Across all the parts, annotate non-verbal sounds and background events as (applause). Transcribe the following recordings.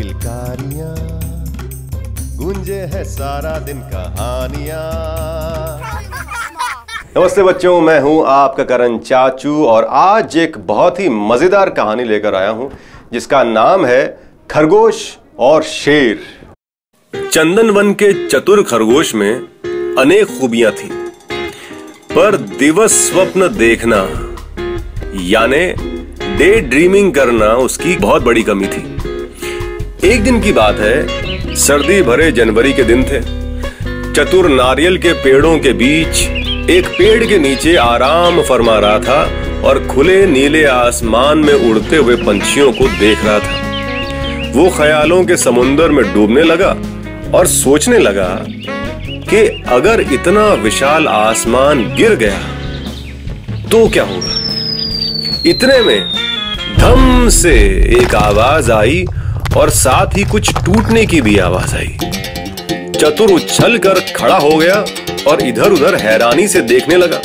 किलकारियाँ गूंजे है सारा दिन कहानियाँ। नमस्ते बच्चों, मैं हूँ आपका करण चाचू और आज एक बहुत ही मज़ेदार कहानी लेकर आया हूँ, जिसका नाम है खरगोश और शेर। चंदन वन के चतुर खरगोश में अनेक खूबियाँ थी, पर दिवस स्वप्न देखना, यानी डे ड्रीमिंग करना उसकी बहुत बड़ी कमी थी। एक दिन की बात है, सर्दी भरे जनवरी के दिन थे। चतुर नारियल के पेड़ों के बीच एक पेड़ के नीचे आराम फरमा रहा था और खुले नीले आसमान में उड़ते हुए पंछियों को देख रहा था। वो ख्यालों के समुंदर में डूबने लगा और सोचने लगा कि अगर इतना विशाल आसमान गिर गया तो क्या होगा? इतने में धम से एक आवाज़ आई और साथ ही कुछ टूटने की भी आवाज़ आई। चतुर उछल कर खड़ा हो गया और इधर उधर हैरानी से देखने लगा।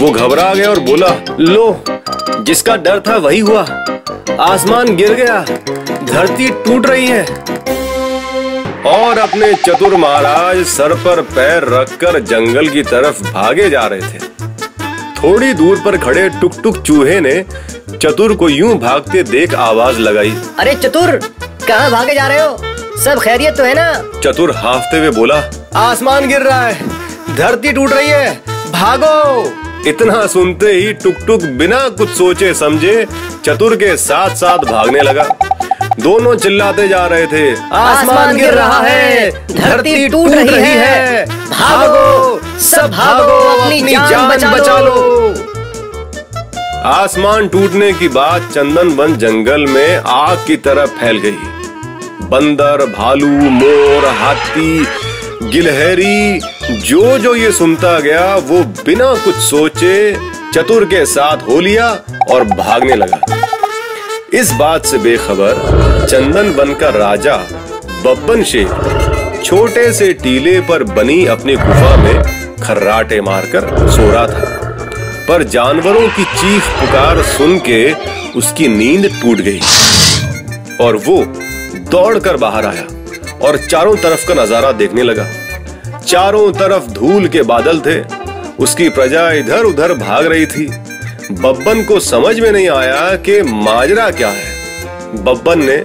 वो घबरा गया और बोला, लो, जिसका डर था वही हुआ। आसमान गिर गया, धरती टूट रही है। और अपने चतुर महाराज सर पर पैर रखकर जंगल की तरफ़ भागे जा रहे थे। थोड़ी दूर पर खड़े टुक टुक चूहे ने चतुर को यूँ भागते देख आवाज़ लगाई। अरे चतुर कहाँ भागे जा रहे हो? सब खैरियत तो है ना? चतुर हाफते हुए बोला आसमान गिर रहा है धरती टूट रही है भागो। इतना सुनते ही टुक टुक बिना कुछ सोचे समझे चतुर के साथ साथ भागने लगा। दोनों चिल्लाते जा रहे थे आसमान गिर रहा है धरती टूट रही है भागो सब भागो अपनी जान बचा लो। आसमान टूटने की बात चंदन वन जंगल में आग की तरह फैल गई। बंदर, भालू, मोर, हाथी, गिलहरी, जो जो ये सुनता गया, वो बिना कुछ सोचे चतुर के साथ हो लिया और भागने लगा। इस बात से बेखबर चंदन वन का राजा बब्बन शेर छोटे से टीले पर बनी अपनी गुफा में खर्राटे मारकर सो रहा था। पर जानवरों की चीख पुकार सुन के उसकी नींद टूट गई। और वो दौड़कर बाहर आया और चारों तरफ़ का नज़ारा देखने लगा। चारों तरफ़ धूल के बादल थे। उसकी प्रजा इधर उधर भाग रही थी। बब्बन को समझ में नहीं आया कि माजरा क्या है। बब्बन ने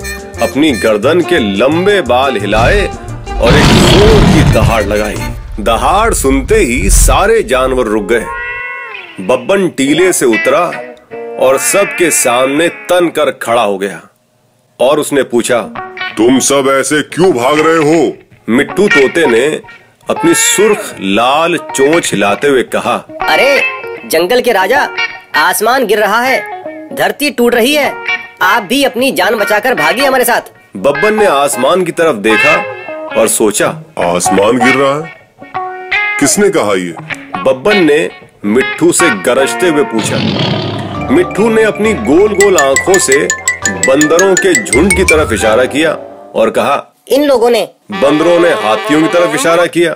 अपनी गर्दन के लंबे बाल हिलाए और एक ज़ोर की दहाड़ लगाई। दहाड़ सुनते ही सारे जानवर रुक गए। बब्बन टीले से उतरा और सबके सामने तन कर खड़ा हो गया और उसने पूछा तुम सब ऐसे क्यों भाग रहे हो? मिट्टू तोते ने अपनी सुर्ख लाल चोंच हिलाते हुए कहा अरे जंगल के राजा आसमान गिर रहा है धरती टूट रही है आप भी अपनी जान बचाकर भागिए हमारे साथ। बब्बन ने आसमान की तरफ़ देखा और सोचा आसमान गिर रहा है? किसने कहा ये? बब्बन ने मिट्ठू से गरजते हुए पूछा। मिट्ठू ने अपनी गोल गोल आँखों से बंदरों के झुंड की तरफ़ इशारा किया और कहा इन लोगों ने। बंदरों ने हाथियों की तरफ़ इशारा किया।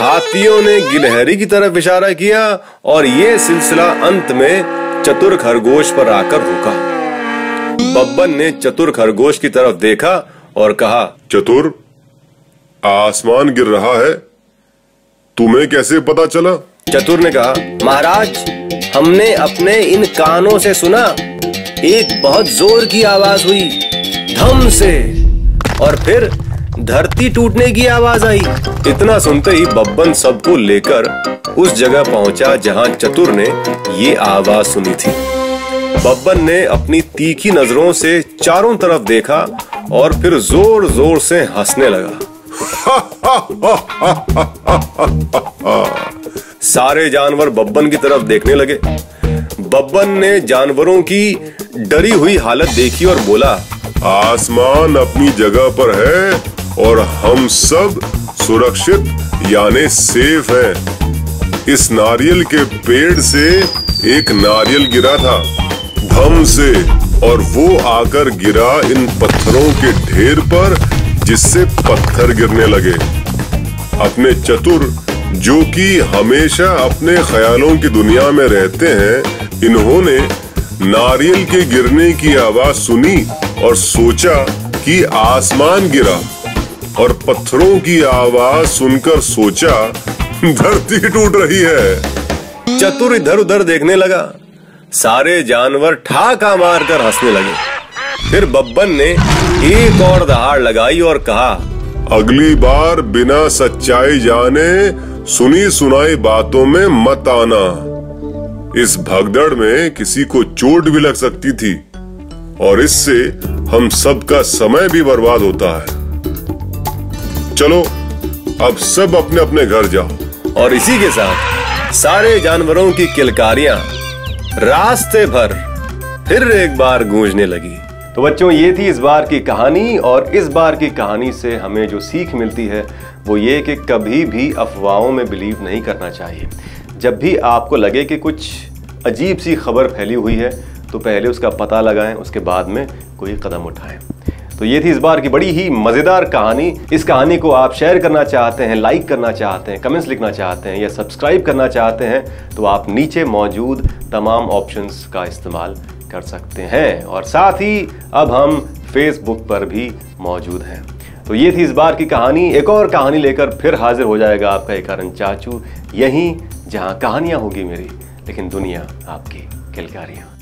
हाथियों ने गिलहरी की तरफ़ इशारा किया और ये सिलसिला अंत में चतुर खरगोश पर आकर रुका। बब्बन ने चतुर खरगोश की तरफ़ देखा और कहा चतुर आसमान गिर रहा है। तुम्हें कैसे पता चला? चतुर ने कहा महाराज हमने अपने इन कानों से सुना एक बहुत ज़ोर की आवाज़ हुई धम से और फिर धरती टूटने की आवाज़ आई। इतना सुनते ही बब्बन सबको लेकर उस जगह पहुँचा जहाँ चतुर ने ये आवाज़ सुनी थी। बब्बन ने अपनी तीखी नज़रों से चारों तरफ़ देखा और फिर ज़ोर ज़ोर से हंसने लगा। (laughs) (laughs) सारे जानवर बब्बन की तरफ़ देखने लगे बब्बन ने जानवरों की डरी हुई हालत देखी और बोला, आसमान अपनी जगह पर है और हम सब सुरक्षित, यानी सेफ़ हैं। इस नारियल के पेड़ से एक नारियल गिरा था, धम से, और वो आकर गिरा इन पत्थरों के ढेर पर, जिससे पत्थर गिरने लगे अपने चतुर जो कि हमेशा अपने ख्यालों की दुनिया में रहते हैं, इन्होंने नारियल के गिरने की आवाज़ सुनी और सोचा कि आसमान गिरा और पत्थरों की आवाज़ सुनकर सोचा, धरती टूट रही है। चतुर इधर उधर देखने लगा। सारे जानवर ठाका मारकर हंसने लगे। फिर बब्बन ने एक और दहाड़ लगाई और कहा अगली बार बिना सच्चाई जाने सुनी सुनाई बातों में मत आना। इस भगदड़ में किसी को चोट भी लग सकती थी, और इससे हम सबका समय भी बर्बाद होता है। चलो, अब सब अपने अपने घर जाओ। और इसी के साथ सारे जानवरों की किलकारियाँ रास्ते भर फिर एक बार गूंजने लगी। तो बच्चों, ये थी इस बार की कहानी और इस बार की कहानी से हमें जो सीख मिलती है, वो ये कि कभी भी अफवाहों में बिलीव नहीं करना चाहिए। जब भी आपको लगे कि कुछ अजीब सी खबर फैली हुई है तो पहले उसका पता लगाएँ, उसके बाद में कोई कदम उठाएँ। तो ये थी इस बार की बड़ी ही मज़ेदार कहानी। इस कहानी को आप शेयर करना चाहते हैं, लाइक करना चाहते हैं, कमेंट्स लिखना चाहते हैं या सब्सक्राइब करना चाहते हैं तो आप नीचे मौजूद तमाम ऑप्शंस का इस्तेमाल कर सकते हैं। और साथ ही अब हम फेसबुक पर भी मौजूद हैं। तो ये थी इस बार की कहानी। एक और कहानी लेकर फिर हाजिर हो जाएगा आपका एक कारण चाचू। यहीं जहाँ कहानियाँ होगी मेरी, लेकिन दुनिया आपकी किलकारियाँ।